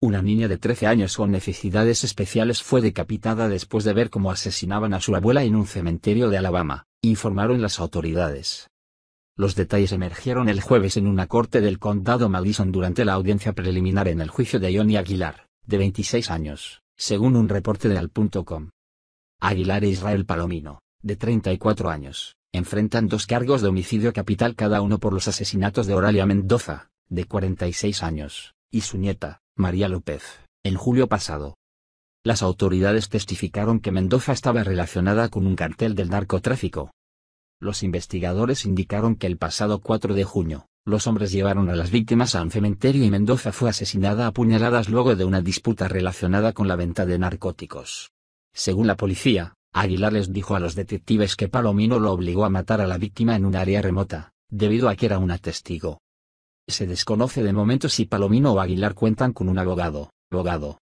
Una niña de 13 años con necesidades especiales fue decapitada después de ver cómo asesinaban a su abuela en un cementerio de Alabama, informaron las autoridades. Los detalles emergieron el jueves en una corte del condado Madison durante la audiencia preliminar en el juicio de Johnny Aguilar, de 26 años, según un reporte de Al.com. Aguilar e Israel Palomino, de 34 años, enfrentan dos cargos de homicidio capital cada uno por los asesinatos de Oralia Mendoza, de 46 años, y su nieta, María López, en julio pasado. Las autoridades testificaron que Mendoza estaba relacionada con un cartel del narcotráfico. Los investigadores indicaron que el pasado 4 de junio, los hombres llevaron a las víctimas a un cementerio y Mendoza fue asesinada a puñaladas luego de una disputa relacionada con la venta de narcóticos. Según la policía, Aguilar les dijo a los detectives que Palomino lo obligó a matar a la víctima en un área remota, debido a que era una testigo. Se desconoce de momento si Palomino o Aguilar cuentan con un abogado. abogado.